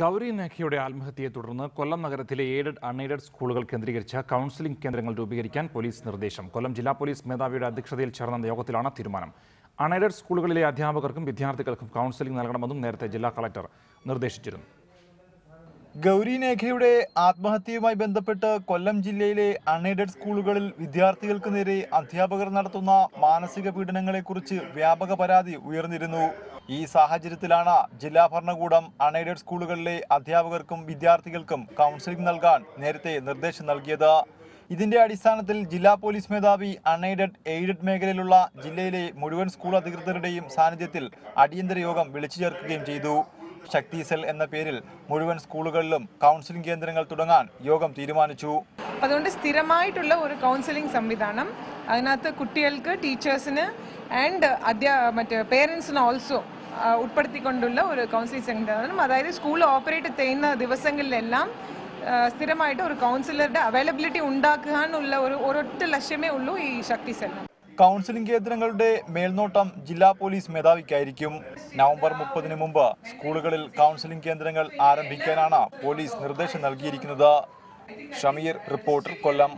ഗൗരി നേഖയുടെ ആത്മഹത്യയെ തുടർന്ന് കൊല്ലം നഗരത്തിലെ aided unaided സ്കൂളുകൾ കേന്ദ്രീകരിച്ച കൗൺസിലിംഗ് കേന്ദ്രങ്ങൾ രൂപീകരിക്കാൻ പോലീസ് നിർദ്ദേശം. കൊല്ലം ജില്ലാ പോലീസ് മേധാവിയുടെ അധ്യക്ഷതയിൽ ചേർന്ന യോഗത്തിലാണ് തീരുമാനം. അൺഎയ്ഡഡ് സ്കൂളുകളിലെ അധ്യാപകർക്കും വിദ്യാർത്ഥികൾക്കും കൗൺസിലിംഗ് നൽകണമെന്നും നേരത്തെ ജില്ലാ കളക്ടർ നിർദ്ദേശിച്ചിരുന്നു. ഗൗരി നേഖയുടെ ആത്മഹത്യയുമായി ബന്ധപ്പെട്ട് കൊല്ലം ജില്ലയിലെ അൺഎയ്ഡഡ് സ്കൂളുകളിൽ വിദ്യാർത്ഥികൾക്ക് നേരെ അധ്യാപകർ നടത്തുന്ന മാനസിക പീഡനങ്ങളെക്കുറിച്ച് വ്യാപക പരാതി ഉയർന്നിരുന്നു. ഈ സാഹചര്യത്തിലാണ് ജില്ലാ ഭരണകൂടം അൺഎയ്ഡഡ് സ്കൂളുകളിലെ അധ്യാപകർക്കും വിദ്യാർത്ഥികൾക്കും കൗൺസിലിംഗ് നൽകാൻ നേരത്തെ നിർദ്ദേശം നൽകിയത്. ഇതിന്റെ അടിസ്ഥാനത്തിൽ ജില്ലാ പോലീസ് മേധാവി അൺഎയ്ഡഡ് എയ്ഡഡ് മേഖലയിലുള്ള ജില്ലയിലെ മുഴുവൻ സ്കൂൾ അധികൃതരുടെയും സാന്നിധ്യത്തിൽ അടിയന്തര യോഗം വിളിച്ചു ചേർക്കുകയും ചെയ്തു. ശക്തി സെൽ എന്ന പേരിൽ മുഴുവൻ സ്കൂളുകളിലും കൗൺസിലിംഗ് കേന്ദ്രങ്ങൾ തുടങ്ങാൻ യോഗം തീരുമാനിച്ചു. അതുകൊണ്ട് സ്ഥിരമായിട്ടുള്ള ഒരു കൗൺസിലിംഗ് സംവിധാനം അതിനകത്ത് കുട്ടികൾക്ക് ടീച്ചേഴ്സിന് ആൻഡ് അധ്യാ മറ്റേ പേരൻസിന് ഓൾസോ ഉൾപ്പെടുത്തിക്കൊണ്ടുള്ള ഒരു കൗൺസിലിംഗ് സംവിധാനം. അതായത് സ്കൂൾ ഓപ്പറേറ്റ് ചെയ്യുന്ന ദിവസങ്ങളിലെല്ലാം സ്ഥിരമായിട്ട് ഒരു കൗൺസിലറുടെ അവൈലബിലിറ്റി ഉണ്ടാക്കുക എന്നുള്ള ഒരു ഒരൊറ്റ ലക്ഷ്യമേ ഉള്ളൂ ഈ ശക്തി സെല്ലിന് കൗൺസിലിംഗ് കേന്ദ്രങ്ങളുടെ മേൽനോട്ടം ജില്ലാ പോലീസ് മേധാവിക്കായിരിക്കും. നവംബർ മുപ്പതിന് മുമ്പ് സ്കൂളുകളിൽ കൗൺസിലിംഗ് കേന്ദ്രങ്ങൾ ആരംഭിക്കാനാണ് പോലീസ് നിർദ്ദേശം നൽകിയിരിക്കുന്നത്. ഷമീർ റിപ്പോർട്ടർ കൊല്ലം.